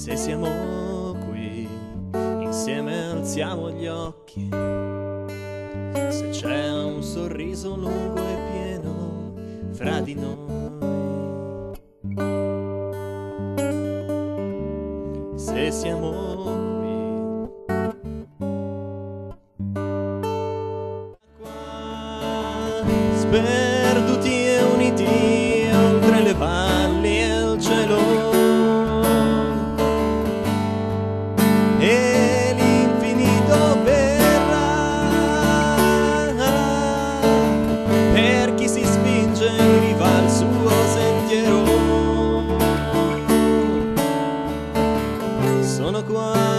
Se siamo qui, insieme alziamo gli occhi. Se c'è un sorriso lungo e pieno fra di noi. Se siamo qui. Sperduti の子は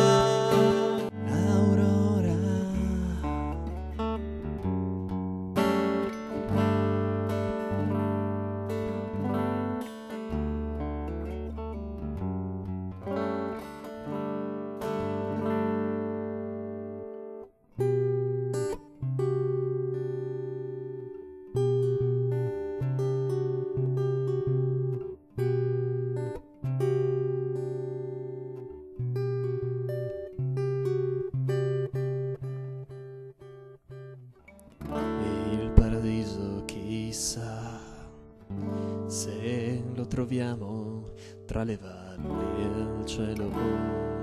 se lo troviamo tra le valli e il cielo.